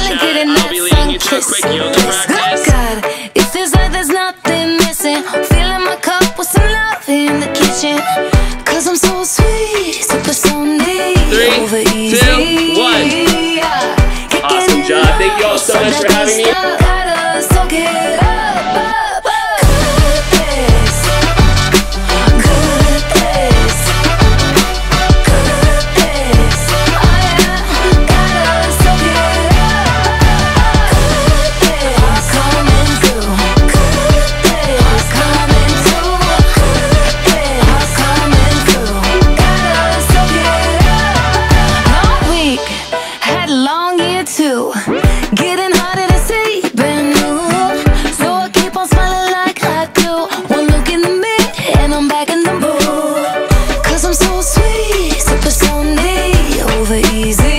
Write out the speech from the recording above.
finally getting that sun kiss. Oh God, it feels like there's nothing missing. Filling my cup with some love in the kitchen. Cause I'm so sweet, super so neat. Three, over easy. two, one. Awesome job. Thank you all so much for having me. over easy.